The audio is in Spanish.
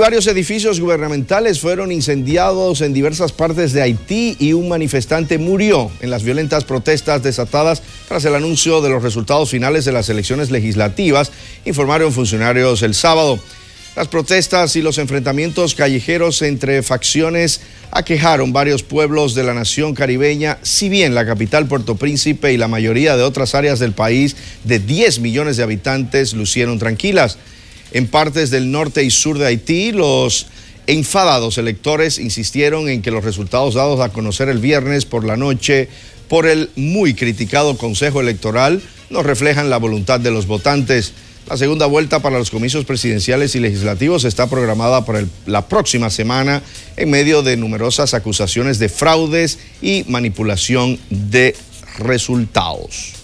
Varios edificios gubernamentales fueron incendiados en diversas partes de Haití y un manifestante murió en las violentas protestas desatadas tras el anuncio de los resultados finales de las elecciones legislativas, informaron funcionarios el sábado. Las protestas y los enfrentamientos callejeros entre facciones aquejaron varios pueblos de la nación caribeña, si bien la capital Puerto Príncipe y la mayoría de otras áreas del país de 10 millones de habitantes lucieron tranquilas. En partes del norte y sur de Haití, los enfadados electores insistieron en que los resultados dados a conocer el viernes por la noche por el muy criticado Consejo Electoral no reflejan la voluntad de los votantes. La segunda vuelta para los comicios presidenciales y legislativos está programada para la próxima semana en medio de numerosas acusaciones de fraudes y manipulación de resultados.